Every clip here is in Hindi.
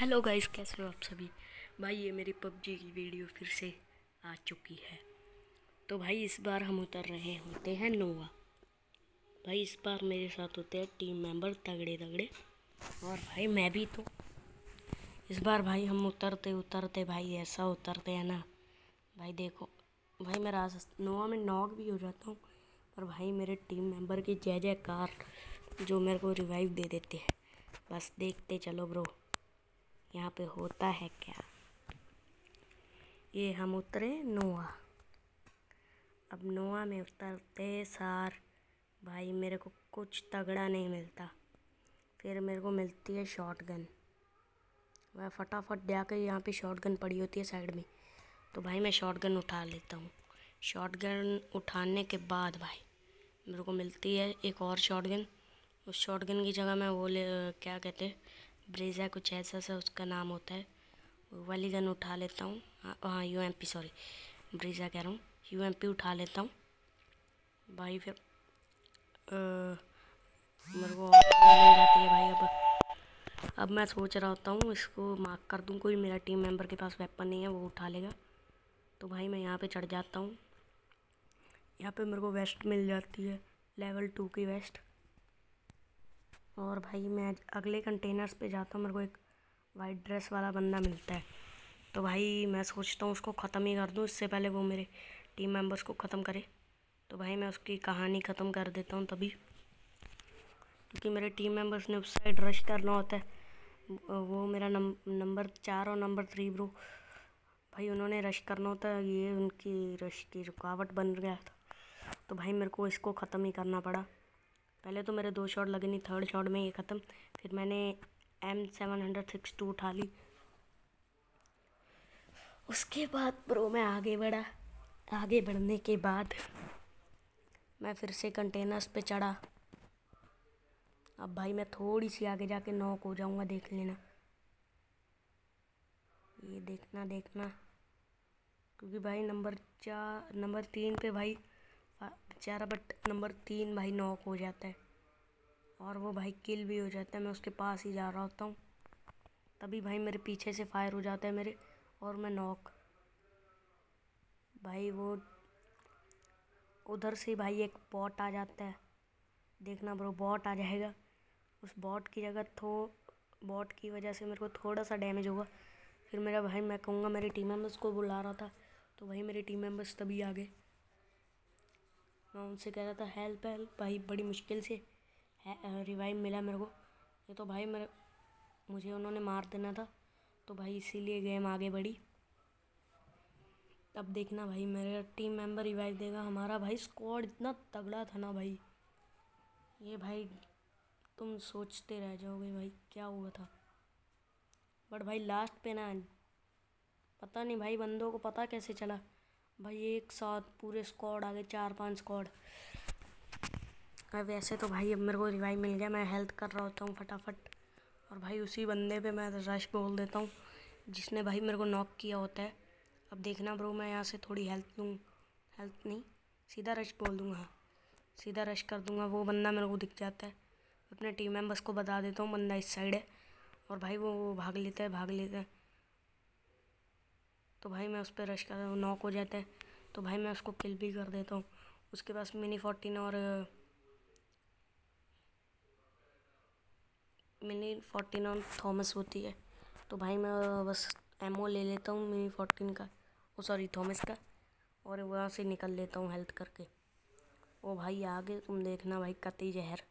हेलो गाइस कैसे हो आप सभी? भाई, ये मेरी पबजी की वीडियो फिर से आ चुकी है। तो भाई, इस बार हम उतर रहे होते हैं नोवा। भाई, इस बार मेरे साथ होते हैं टीम मेंबर तगड़े तगड़े। और भाई, मैं भी तो। इस बार भाई, हम उतरते उतरते भाई, ऐसा उतरते हैं ना। भाई, देखो। भाई, मैं राज नोवा में नॉक भी हो जाता हूँ, पर भाई, मेरे टीम मेंबर की जय जयकार जो मेरे को रिवाइव दे देते हैं। बस देखते चलो ब्रो यहाँ पे होता है क्या? ये हम उतरे नोआ। अब नोआ में उतरते सार, भाई मेरे को कुछ तगड़ा नहीं मिलता। फिर मेरे को मिलती है शॉट गन वह फटाफट जाकर यहाँ पे शॉट गन पड़ी होती है साइड में तो भाई मैं शॉट गन उठा लेता हूँ। शॉट गन उठाने के बाद भाई मेरे को मिलती है एक और शॉट गन उस शॉट गन की जगह मैं वो ले, क्या कहते हैं ब्रेजा कुछ ऐसा सा उसका नाम होता है। वाली गन उठा लेता हूँ। हाँ हाँ यू एम पी सॉरी ब्रेजा कह रहा हूँ। यू एम पी उठा लेता हूँ। भाई फिर मेरे को जाती है भाई अब। अब मैं सोच रहा होता हूँ, इसको मार्क कर दूँ। कोई मेरा टीम मेंबर के पास वेपन नहीं है, वो उठा लेगा। तो भाई मैं यहाँ पे चढ़ जाता हूँ। यहाँ पे मेरे को वेस्ट मिल जाती है लेवल टू की वेस्ट और भाई मैं अगले कंटेनर्स पे जाता हूँ, मेरे को एक वाइट ड्रेस वाला बंदा मिलता है। तो भाई मैं सोचता हूँ उसको ख़त्म ही कर दूँ, इससे पहले वो मेरे टीम मेंबर्स को ख़त्म करे। तो भाई मैं उसकी कहानी ख़त्म कर देता हूँ तभी। क्योंकि मेरे टीम मेंबर्स ने उस साइड रश करना होता है। वो मेरा नंबर चार और नंबर थ्री ब्रो भाई उन्होंने रश करना होता है। ये उनकी रश की रुकावट बन गया था। तो भाई मेरे को इसको ख़त्म ही करना पड़ा। पहले तो मेरे दो शॉट लगे नहीं थर्ड शॉट में ये ख़त्म। फिर मैंने M seven hundred six two उठा ली। उसके बाद प्रो मैं आगे बढ़ा। आगे बढ़ने के बाद मैं फिर से कंटेनर्स पे चढ़ा। अब भाई मैं थोड़ी सी आगे जाके नॉक हो जाऊँगा, देख लेना। ये देखना देखना। क्योंकि भाई नंबर चार नंबर तीन पे भाई बेचारा बट नंबर तीन भाई नॉक हो जाता है। और वो भाई किल भी हो जाता है, मैं उसके पास ही जा रहा होता हूँ। तभी भाई मेरे पीछे से फायर हो जाता है मेरे, और मैं नॉक। भाई वो, उधर से भाई एक बॉट आ जाता है। देखना ब्रो, बॉट आ जाएगा। उस बॉट की जगह थो, बॉट की वजह से मेरे को थोड़ा सा डैमेज होगा। फिर मेरा भाई, मैं कहूँगा मेरे टीम मेंबर्स को बुला रहा था तो भाई मेरे टीम मेंबर्स तभी आ गए मैं उनसे कह रहा था, हेल्प हेल्प, भाई बड़ी मुश्किल से रिवाइव मिला मेरे को। ये तो भाई मेरे, मुझे उन्होंने मार देना था तो भाई इसीलिए गेम आगे बढ़ी। अब देखना भाई, मेरा टीम मेंबर रिवाइव देगा। हमारा भाई स्क्वाड इतना तगड़ा था ना भाई। ये भाई, तुम सोचते रह जाओगे भाई, क्या हुआ था। बट भाई लास्ट पे ना, पता नहीं भाई, बंदों को पता कैसे चला। भाई एक साथ पूरे स्क्वाड आ गए चार पाँच स्क्वाड वैसे तो भाई अब मेरे को रिवाइव मिल गया, मैं हेल्थ कर रहा होता हूँ फटाफट। और भाई उसी बंदे पे मैं रश बोल देता हूँ, जिसने भाई मेरे को नॉक किया होता है। अब देखना ब्रो मैं यहाँ से थोड़ी हेल्थ लूँ। हेल्थ नहीं, सीधा रश बोल दूँगा। हाँ सीधा रश कर दूँगा, वो बंदा मेरे को दिख जाता है। अपने टीम मेंबर्स को बता देता हूँ, बंदा इस साइड है। और भाई वो भाग लेता है, भाग लेता है। तो भाई मैं उस पर रश कर नॉक हो जाता है। तो भाई मैं उसको किल भी कर देता हूँ। उसके पास मिनी फोर्टीन और मिनी फोर्टीन और थॉमस होती है। तो भाई मैं बस एमओ ले लेता हूँ मिनी फोर्टीन का। ओ सॉरी थॉमस का। और वहाँ से निकल लेता हूँ हेल्थ करके। ओ, भाई आगे तुम देखना भाई, कती जहर।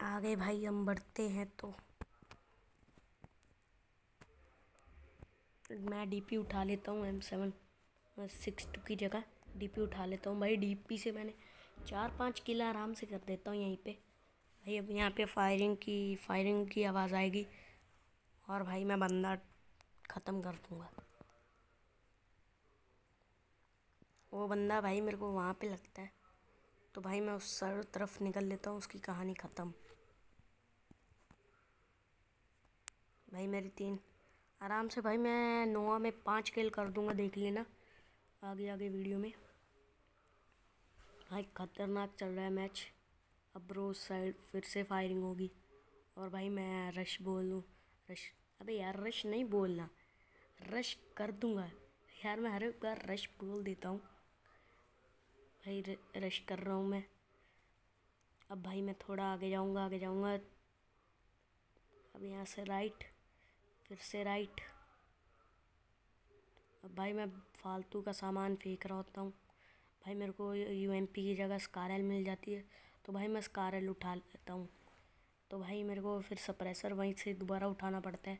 आगे भाई हम बढ़ते हैं तो। मैं डीपी उठा लेता हूँ एम सेवन सिक्स टू की जगह डीपी उठा लेता हूँ। भाई डीपी से मैंने चार पाँच किला आराम से कर देता हूँ यहीं पे। भाई अब यहाँ पे फायरिंग की फायरिंग की आवाज़ आएगी और भाई मैं बंदा ख़त्म कर दूँगा। वो बंदा भाई मेरे को वहाँ पे लगता है। तो भाई मैं उस सर तरफ़ निकल लेता हूँ, उसकी कहानी ख़त्म। भाई मेरी तीन। आराम से भाई मैं नोआ में पाँच किल कर दूँगा, देख लेना आगे आगे वीडियो में। भाई खतरनाक चल रहा है मैच अब उस साइड फिर से फायरिंग होगी। और भाई मैं रश बोलूँ रश अबे यार रश नहीं बोलना। रश कर दूँगा। यार मैं हर एक बार रश बोल देता हूँ। भाई रश कर रहा हूँ मैं। अब भाई मैं थोड़ा आगे जाऊँगा आगे जाऊँगा। अब यहाँ से राइट फिर से राइट अब भाई मैं फालतू का सामान फेंक रहा होता हूँ। भाई मेरे को यू एम पी की जगह स्कारल मिल जाती है तो भाई मैं स्कारल उठा लेता हूँ। तो भाई मेरे को फिर सप्रेसर वहीं से दोबारा उठाना पड़ता है।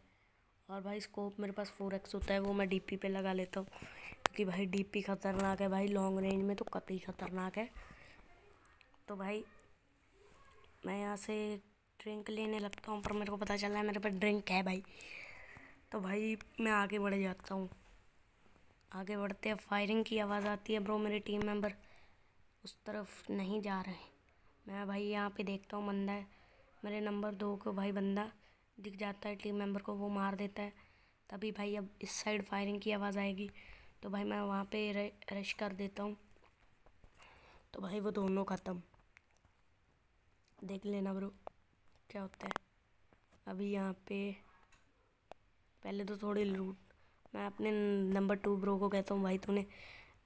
और भाई स्कोप मेरे पास फोर एक्स होता है, वो मैं डीपी पे लगा लेता हूँ। क्योंकि भाई डीपी ख़तरनाक है, भाई लॉन्ग रेंज में तो कतई ख़तरनाक है। तो भाई, मैं यहाँ से ड्रिंक लेने लगता हूँ, पर मेरे को पता चल रहा है मेरे पास ड्रिंक है भाई। तो भाई, मैं आगे बढ़ जाता हूँ। आगे बढ़ते हैं फायरिंग की आवाज़ आती है ब्रो मेरे टीम मेंबर उस तरफ़ नहीं जा रहे मैं भाई यहाँ पे देखता हूँ, बंदा है, मेरे नंबर दो को भाई बंदा दिख जाता है टीम मेंबर को वो मार देता है। तभी भाई अब इस साइड फायरिंग की आवाज़ आएगी। तो भाई मैं वहाँ पे रश कर देता हूँ। तो भाई वो दोनों ख़त्म। देख लेना ब्रो क्या होता है। अभी यहाँ पे पहले तो थोड़ी लूट मैं अपने नंबर टू ब्रो को कहता हूँ, भाई तूने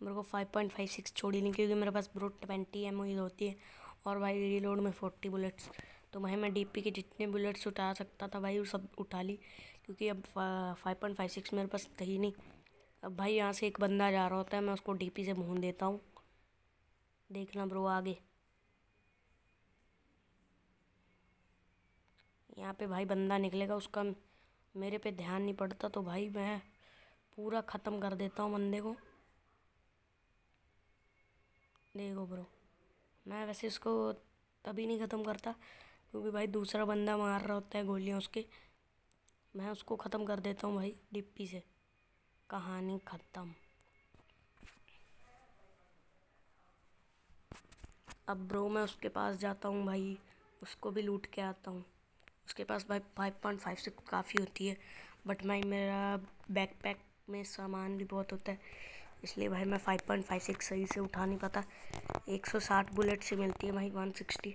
मेरे को फाइव पॉइंट फाइव सिक्स छोड़ी नहीं, क्योंकि मेरे पास ब्रो ट्वेंटी एम होती है और भाई रीलोड में फोर्टी बुलेट्स तो भाई मैं डीपी के जितने बुलेट्स उठा सकता था भाई, वो सब उठा ली, क्योंकि अब फाइव पॉइंट फाइव सिक्स मेरे पास थी नहीं। अब भाई यहाँ से एक बंदा जा रहा होता है, मैं उसको डीपी से भून देता हूँ। देखना ब्रो आगे। यहाँ पे भाई बंदा निकलेगा, उसका मेरे पे ध्यान नहीं पड़ता तो भाई मैं पूरा ख़त्म कर देता हूँ बंदे को। देखो ब्रो, मैं वैसे इसको तभी नहीं ख़त्म करता, क्योंकि भाई दूसरा बंदा मार रहा होता है गोलियाँ उसके। मैं उसको ख़त्म कर देता हूँ भाई डिप्पी से। कहानी ख़त्म। अब ब्रो मैं उसके पास जाता हूँ भाई, उसको भी लूट के आता हूँ। उसके पास भाई फाइव पॉइंट फाइव से काफ़ी होती है बट भाई मेरा बैक पैक में सामान भी बहुत होता है, इसलिए भाई मैं फाइव पॉइंट फाइव सिक्स सही से उठा नहीं पाता। एक सौ साठ बुलेट से मिलती है भाई वन सिक्सटी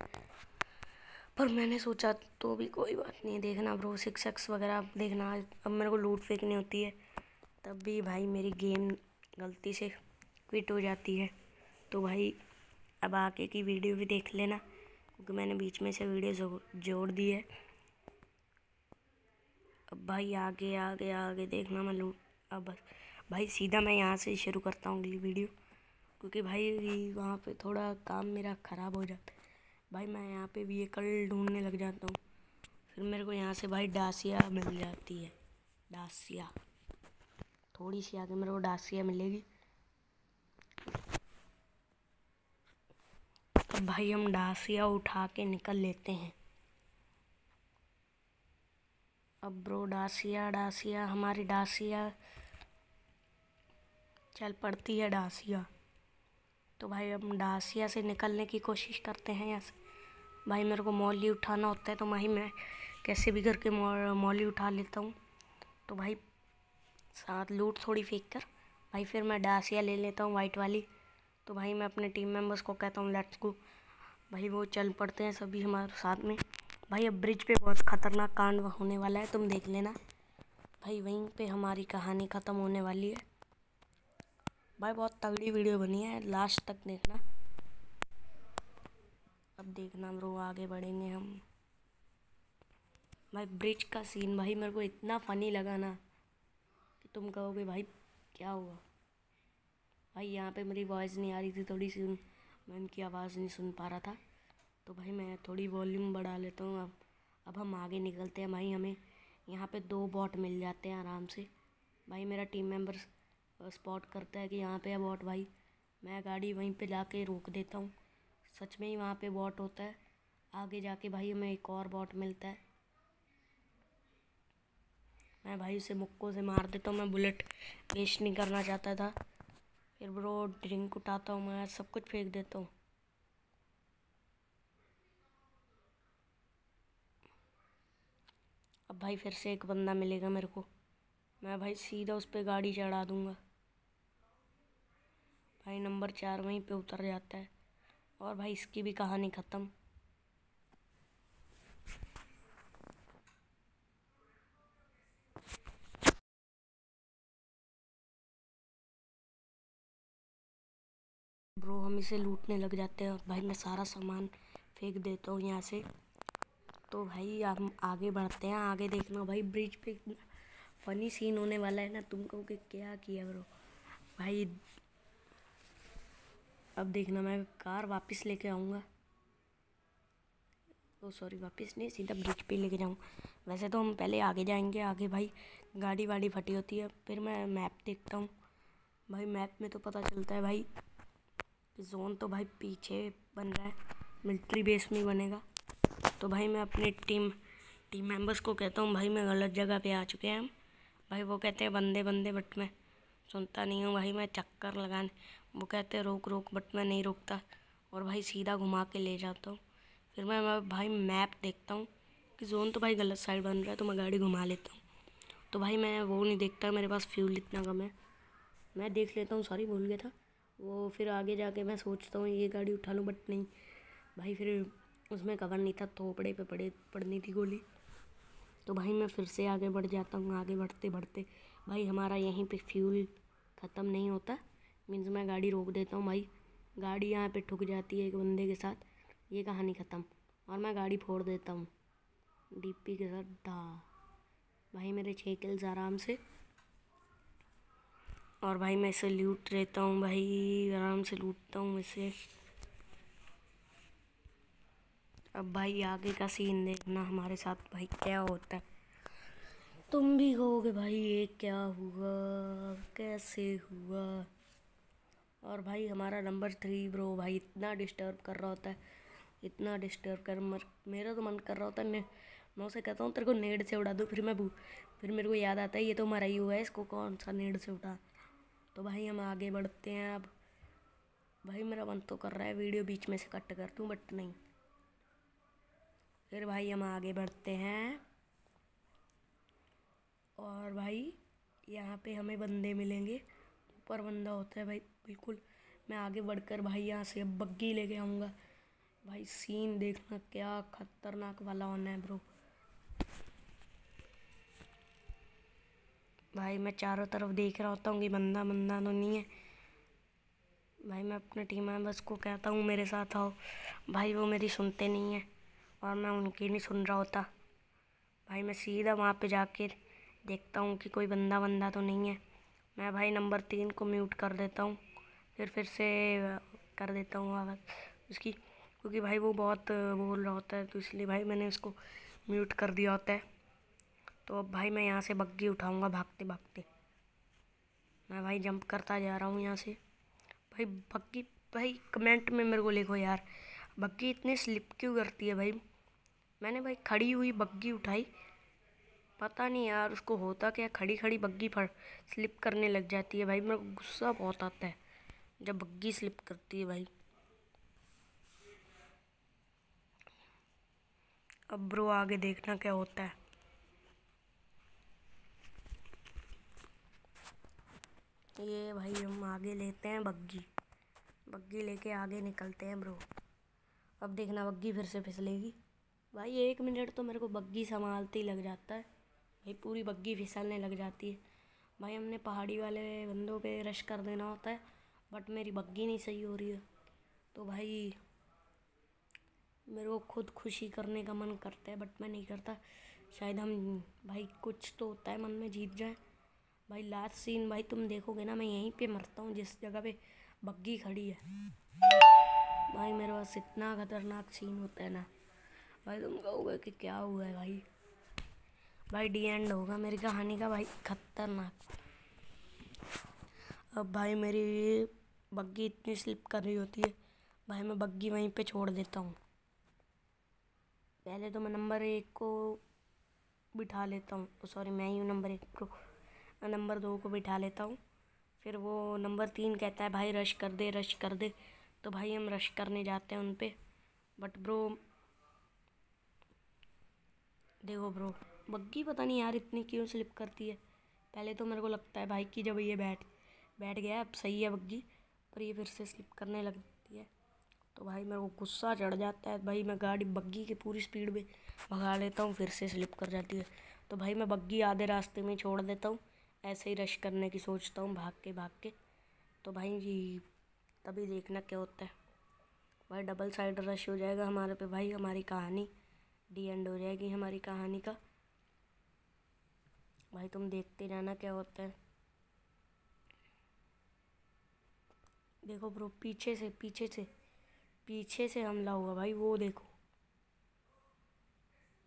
पर मैंने सोचा तो भी कोई बात नहीं, देखना ब्रो सिक्स एक्स वगैरह देखना, अब मेरे को लूट फेंकनी होती है। तब भी भाई मेरी गेम गलती से क्विट हो जाती है। तो भाई, अब आगे की वीडियो भी देख लेना, क्योंकि मैंने बीच में से वीडियो जोड़ दी है। अब भाई आगे आगे आगे देखना मैं लूट, अब भाई सीधा मैं यहाँ से शुरू करता हूँ अगली वीडियो क्योंकि भाई वहाँ पे थोड़ा काम मेरा ख़राब हो जाता है। भाई मैं यहाँ पे व्हीकल ढूँढने लग जाता हूँ, फिर मेरे को यहाँ से भाई डासिया मिल जाती है डासिया थोड़ी सी आगे मेरे को डासिया मिलेगी। अब भाई हम डासिया उठा के निकल लेते हैं। अब ब्रो डासिया डासिया, हमारी डासिया। चल पड़ती है डासिया। तो भाई हम डासिया से निकलने की कोशिश करते हैं यहाँ से। भाई मेरे को मौली उठाना होता है तो भाई मैं कैसे भी करके मौली उठा लेता हूँ। तो भाई साथ लूट थोड़ी फेंक कर। भाई फिर मैं डासिया ले लेता हूँ वाइट वाली। तो भाई मैं अपने टीम मेंबर्स को कहता हूँ लेट्स गो भाई वो चल पड़ते हैं सभी हमारे साथ में। भाई अब ब्रिज पे बहुत ख़तरनाक कांड होने वाला है, तुम देख लेना। भाई वहीं पे हमारी कहानी ख़त्म होने वाली है। भाई बहुत तगड़ी वीडियो बनी है लास्ट तक देखना। अब देखना ब्रो आगे बढ़ेंगे हम। भाई ब्रिज का सीन भाई मेरे को इतना फ़नी लगा ना। तुम कहोगे, भाई, क्या हुआ? भाई, यहाँ पे मेरी वॉइस नहीं आ रही थी थोड़ी सी, मैं उनकी आवाज़ नहीं सुन पा रहा था। तो भाई, मैं थोड़ी वॉल्यूम बढ़ा लेता हूँ अब। अब हम आगे निकलते हैं भाई, हमें यहाँ पे दो बॉट मिल जाते हैं आराम से। भाई, मेरा टीम मेंबर स्पॉट करता है कि यहाँ पे है बॉट भाई। मैं गाड़ी वहीं पे जाके रोक देता हूँ। सच में ही वहाँ पे बॉट होता है। आगे जाके भाई, हमें एक और बॉट मिलता है। मैं भाई उसे मुक्को से मार देता हूँ, मैं बुलेट वेस्ट नहीं करना चाहता था। फिर ब्रो, ड्रिंक उठाता हूँ मैं, सब कुछ फेंक देता हूँ। अब भाई फिर से एक बंदा मिलेगा मेरे को। मैं भाई सीधा उस पर गाड़ी चढ़ा दूँगा। भाई नंबर चार वहीं पे उतर जाता है। और भाई इसकी भी कहानी ख़त्म ब्रो हम इसे लूटने लग जाते हैं और भाई मैं सारा सामान फेंक देता हूँ यहाँ से। तो भाई हम आगे बढ़ते हैं। आगे देखना भाई ब्रिज पे फनी सीन होने वाला है ना। तुम कहो कि क्या किया ब्रो भाई अब देखना मैं कार वापस लेके आऊँगा। ओ सॉरी वापस नहीं, सीधा ब्रिज पे लेके जाऊँ। वैसे तो हम पहले आगे जाएँगे। आगे भाई गाड़ी वाड़ी फटी होती है। फिर मैं मैप देखता हूँ। भाई मैप में तो पता चलता है भाई जोन तो भाई पीछे बन रहा है। मिलिट्री बेस में बनेगा। तो भाई मैं अपने टीम टीम मेंबर्स को कहता हूँ, भाई मैं गलत जगह पे आ चुके हैं हम। भाई वो कहते हैं, बंदे बंदे बट मैं सुनता नहीं हूँ भाई, मैं चक्कर लगाने वो कहते हैं, रोक रोक बट मैं नहीं रोकता। और भाई सीधा घुमा के ले जाता हूँ। फिर मैं भाई मैप देखता हूँ कि जोन तो भाई गलत साइड बन रहा है तो मैं गाड़ी घुमा लेता हूँ। तो भाई मैं वो नहीं देखता, मेरे पास फ्यूल इतना कम है। मैं देख लेता हूँ सॉरी भूल गया था। वो फिर आगे जाके मैं सोचता हूँ, ये गाड़ी उठा लूँ, बट नहीं। भाई फिर उसमें कवर नहीं था, थोपड़े पे पड़े, पड़नी थी गोली। तो भाई मैं फिर से आगे बढ़ जाता हूँ, आगे बढ़ते बढ़ते। भाई हमारा यहीं पे फ्यूल ख़त्म नहीं होता। मीन्स मैं गाड़ी रोक देता हूँ भाई। गाड़ी यहाँ पे ठुक जाती है एक बंदे के साथ। ये कहानी ख़त्म। और मैं गाड़ी फोड़ देता हूँ। डीपी के साथ ढा भाई मेरे छः किल्स आराम से। और भाई मैं इसे लूट रहता हूँ भाई, आराम से लूटता हूँ इसे। अब भाई आगे का सीन देखना हमारे साथ भाई क्या होता है। तुम भी कहोगे भाई, ये क्या हुआ, कैसे हुआ? और भाई हमारा नंबर थ्री ब्रो भाई इतना डिस्टर्ब कर रहा होता है, इतना डिस्टर्ब कर, मर, मेरा तो मन कर रहा होता है, मैं उसे कहता हूँ, तेरे को नेड से उड़ा दूँ, फिर मैं फिर मेरे को याद आता है, ये तो मरा ही हुआ है, इसको कौन सा नेड से उठा तो भाई हम आगे बढ़ते हैं अब। भाई मेरा मन तो कर रहा है वीडियो बीच में से कट कर दूँ बट नहीं। फिर भाई हम आगे बढ़ते हैं। और भाई यहाँ पे हमें बंदे मिलेंगे। ऊपर बंदा होता है भाई, बिल्कुल। मैं आगे बढ़कर भाई यहाँ से बग्गी लेके आऊँगा। भाई सीन देखना क्या खतरनाक वाला होना है ब्रो भाई, मैं चारों तरफ़ देख रहा होता हूँ कि बंदा बंदा तो नहीं है। भाई, मैं अपने टीम मेंबर्स को कहता हूँ, मेरे साथ आओ। भाई, वो मेरी सुनते नहीं है और मैं उनकी नहीं सुन रहा होता। भाई, मैं सीधा वहाँ पे जाके देखता हूँ कि कोई बंदा बंदा तो नहीं है। मैं भाई, नंबर तीन को म्यूट कर देता हूँ, फिर फिर से कर देता हूँ आवाज़ उसकी। क्योंकि भाई, वो बहुत बोल रहा होता है तो इसलिए भाई मैंने उसको म्यूट कर दिया होता है। तो अब भाई मैं यहाँ से बग्गी उठाऊँगा भागते भागते। मैं भाई जंप करता जा रहा हूँ यहाँ से। भाई बग्गी भाई कमेंट में मेरे को लिखो यार बग्गी इतनी स्लिप क्यों करती है भाई? मैंने भाई खड़ी हुई बग्गी उठाई। पता नहीं यार उसको होता क्या खड़ी खड़ी बग्गी फट स्लिप करने लग जाती है भाई। मेरे को गुस्सा बहुत आता है जब बग्गी स्लिप करती है भाई। अब ब्रो आगे देखना क्या होता है। ये भाई हम आगे लेते हैं बग्गी। बग्गी लेके आगे निकलते हैं ब्रो अब देखना बग्गी फिर से फिसलेगी। भाई, एक मिनट तो मेरे को बग्गी संभालते ही लग जाता है। भाई, पूरी बग्गी फिसलने लग जाती है। भाई, हमने पहाड़ी वाले बंदों पे रश कर देना होता है बट मेरी बग्गी नहीं सही हो रही है। तो भाई, मेरे को खुद खुशी करने का मन करता है बट मैं नहीं करता। शायद हम, भाई, कुछ तो होता है, मन में जीत जाए। भाई लास्ट सीन भाई, तुम देखोगे ना, मैं यहीं पे मरता हूँ, जिस जगह पे बग्गी खड़ी है। भाई, मेरे पास इतना खतरनाक सीन होता है ना, भाई, तुम कहोगे कि क्या हुआ है भाई? भाई डी एंड होगा, मेरी कहानी का भाई, खतरनाक। अब भाई, मेरी बग्गी इतनी स्लिप कर रही होती है, भाई, मैं बग्गी वहीं पे छोड़ देता हूँ। पहले तो मैं नंबर एक को बिठा लेता हूँ। सॉरी मैं ही हूँ नंबर एक को। नंबर दो को बिठा लेता हूँ। फिर वो नंबर तीन कहता है, भाई रश कर दे रश कर दे। तो भाई, हम रश करने जाते हैं उन पर बट ब्रो देखो ब्रो बग्गी पता नहीं यार इतनी क्यों स्लिप करती है। पहले तो मेरे को लगता है भाई कि जब ये बैठ बैठ गया, अब सही है बग्गी, पर ये फिर से स्लिप करने लगती है। तो भाई, मेरे को गुस्सा चढ़ जाता है। भाई, मैं गाड़ी बग्गी की पूरी स्पीड में भगा लेता हूँ, फिर से स्लिप कर जाती है। तो भाई, मैं बग्गी आधे रास्ते में छोड़ देता हूँ। ऐसे ही रश करने की सोचता हूँ भाग के भाग के तो भाई जी, तभी देखना क्या होता है। भाई डबल साइड रश हो जाएगा हमारे पे भाई, हमारी कहानी। डी एंड हो जाएगी हमारी कहानी का। भाई तुम देखते जाना क्या होता है। देखो ब्रो पीछे से पीछे से पीछे से हमला हुआ भाई, वो देखो।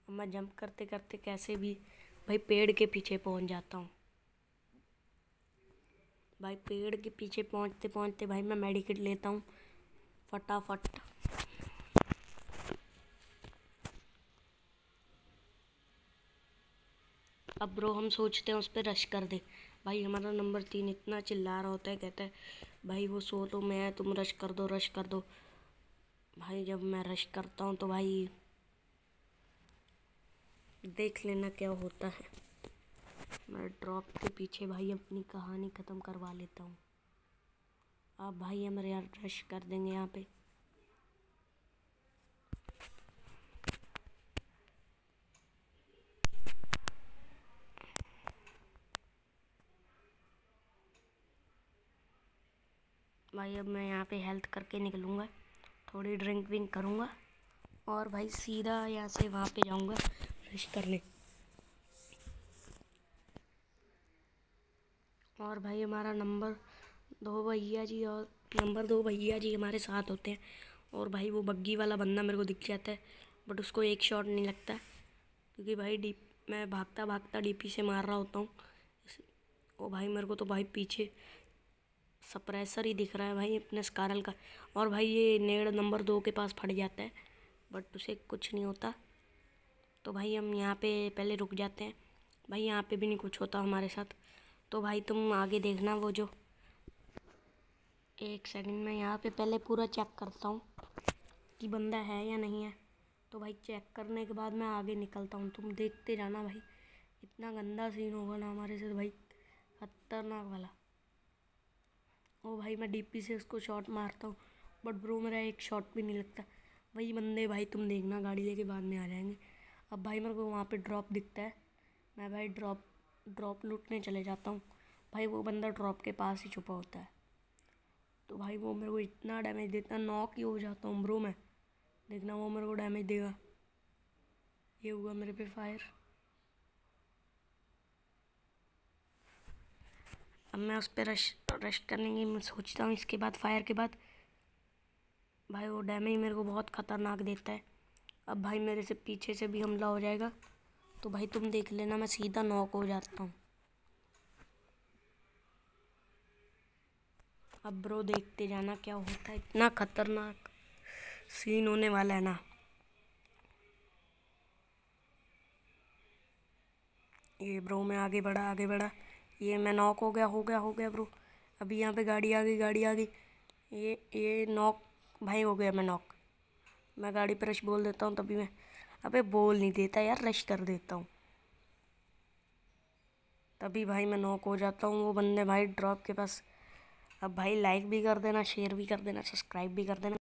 मैं जंप करते करते कैसे भी भाई पेड़ के पीछे पहुँच जाता हूँ। भाई पेड़ के पीछे पहुँचते पहुँचते भाई मैं मेडिकेट लेता हूँ। फटाफट। अब ब्रो हम सोचते हैं उस पर रश कर दे। भाई हमारा नंबर तीन इतना चिल्ला रहा होता है, कहता है, भाई वो सो तो मैं, तुम रश कर दो रश कर दो। भाई जब मैं रश करता हूँ तो भाई देख लेना क्या होता है। मैं ड्रॉप के पीछे भाई अपनी कहानी ख़त्म करवा लेता हूँ। आप भाई हमारे यार रश कर देंगे यहाँ पे। भाई अब मैं यहाँ पे हेल्थ करके निकलूँगा, थोड़ी ड्रिंक विंक करूँगा और भाई सीधा यहाँ से वहाँ पे जाऊँगा रश करने। और भाई हमारा नंबर दो भैया जी और नंबर दो भैया जी हमारे साथ होते हैं। और भाई वो बग्गी वाला बंदा मेरे को दिख जाता है बट उसको एक शॉट नहीं लगता। क्योंकि भाई डी मैं भागता भागता डीपी से मार रहा होता हूँ। ओ भाई मेरे को तो भाई पीछे सप्रेसर ही दिख रहा है भाई अपने स्कारल का। और भाई ये नेड़ नंबर दो के पास फट जाता है बट उसे कुछ नहीं होता। तो भाई हम यहाँ पे पहले रुक जाते हैं। भाई यहाँ पे भी नहीं कुछ होता हमारे साथ। तो भाई तुम आगे देखना वो जो। एक सेकंड में यहाँ पे पहले पूरा चेक करता हूँ कि बंदा है या नहीं है। तो भाई चेक करने के बाद मैं आगे निकलता हूँ। तुम देखते जाना भाई, इतना गंदा सीन होगा ना हमारे साथ भाई, खतरनाक वाला। ओ भाई मैं डीपी से उसको शॉट मारता हूँ बट ब्रो मेरा एक शॉट भी नहीं लगता। वही बंदे भाई तुम देखना, गाड़ी लेके बाद में आ जाएँगे। अब भाई मेरे को वहाँ पे ड्रॉप दिखता है। मैं भाई ड्रॉप ड्रॉप लूटने चले जाता हूँ। भाई, वो बंदा ड्रॉप के पास ही छुपा होता है। तो भाई, वो मेरे को इतना डैमेज देता नॉक ही हो जाता हूँ ब्रो मैं। देखना वो मेरे को डैमेज देगा। ये हुआ मेरे पे फायर अब मैं उस पर रश रश करने की मैं सोचता हूँ, इसके बाद फायर के बाद। भाई, वो डैमेज मेरे को बहुत ख़तरनाक देता है। अब भाई, मेरे से पीछे से भी हमला हो जाएगा। तो भाई तुम देख लेना, मैं सीधा नॉक हो जाता हूँ। अब ब्रो देखते जाना क्या होता है। इतना खतरनाक सीन होने वाला है ना। ये ब्रो मैं आगे बढ़ा आगे बढ़ा। ये मैं नॉक हो गया हो गया हो गया ब्रो अभी यहाँ पे गाड़ी आ गई, गाड़ी आ गई। ये ये नॉक भाई हो गया मैं नॉक मैं गाड़ी पर रश बोल देता हूँ तभी मैं अबे बोल नहीं देता यार रश कर देता हूँ। तभी भाई मैं नॉक हो जाता हूँ, वो बंदे भाई ड्रॉप के पास। अब भाई लाइक भी कर देना शेयर भी कर देना सब्सक्राइब भी कर देना।